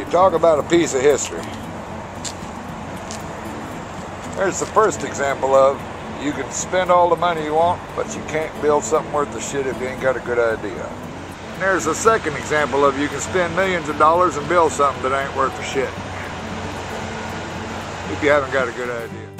You talk about a piece of history. There's the first example of you can spend all the money you want, but you can't build something worth the shit if you ain't got a good idea. And there's the second example of you can spend millions of dollars and build something that ain't worth the shit if you haven't got a good idea.